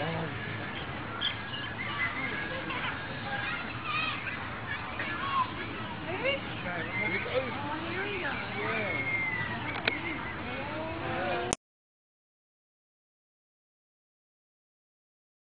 Um,